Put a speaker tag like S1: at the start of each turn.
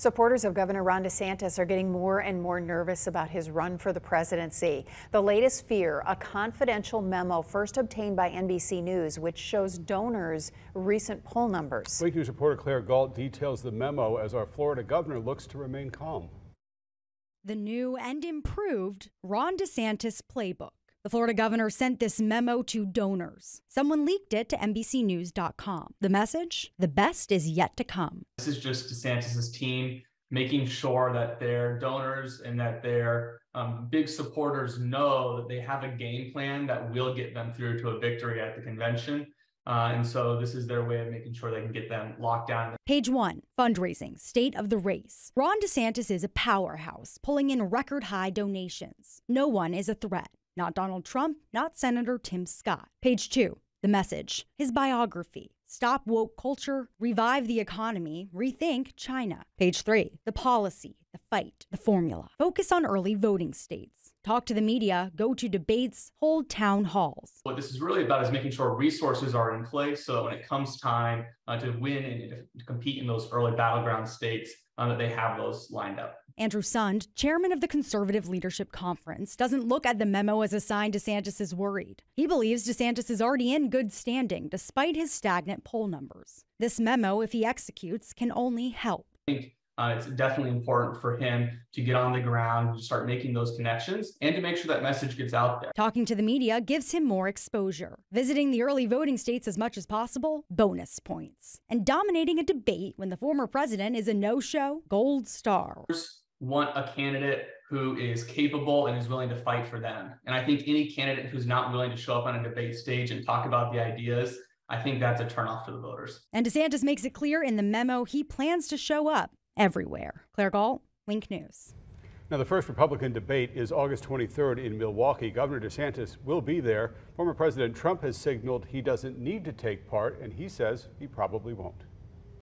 S1: Supporters of Governor Ron DeSantis are getting more and more nervous about his run for the presidency. The latest fear a confidential memo first obtained by NBC News, which shows donors' recent poll numbers.
S2: WINK News reporter Claire Galt details the memo as our Florida governor looks to remain calm.
S3: The new and improved Ron DeSantis playbook. The Florida governor sent this memo to donors. Someone leaked it to NBCNews.com. The message the best is yet to come.
S4: This is just DeSantis' team making sure that their donors and that their um, big supporters know that they have a game plan that will get them through to a victory at the convention. Uh, and so this is their way of making sure they can get them locked down.
S3: Page one fundraising, state of the race. Ron DeSantis is a powerhouse, pulling in record high donations. No one is a threat. Not Donald Trump, not Senator Tim Scott. Page two, the message, his biography. Stop woke culture, revive the economy, rethink China. Page three, the policy, the fight, the formula. Focus on early voting states. Talk to the media, go to debates, hold town halls.
S4: What this is really about is making sure resources are in place so that when it comes time uh, to win and to compete in those early battleground states, uh, that they have those lined up.
S3: Andrew Sund, chairman of the Conservative Leadership Conference, doesn't look at the memo as a sign DeSantis is worried. He believes DeSantis is already in good standing despite his stagnant poll numbers. This memo, if he executes, can only help.
S4: I think uh, it's definitely important for him to get on the ground, start making those connections, and to make sure that message gets out there.
S3: Talking to the media gives him more exposure. Visiting the early voting states as much as possible, bonus points. And dominating a debate when the former president is a no show, gold star
S4: want a candidate who is capable and is willing to fight for them. And I think any candidate who's not willing to show up on a debate stage and talk about the ideas, I think that's a turnoff for the voters.
S3: And DeSantis makes it clear in the memo he plans to show up everywhere. Claire Galt, WINK News.
S2: Now, the first Republican debate is August 23rd in Milwaukee. Governor DeSantis will be there. Former President Trump has signaled he doesn't need to take part, and he says he probably won't.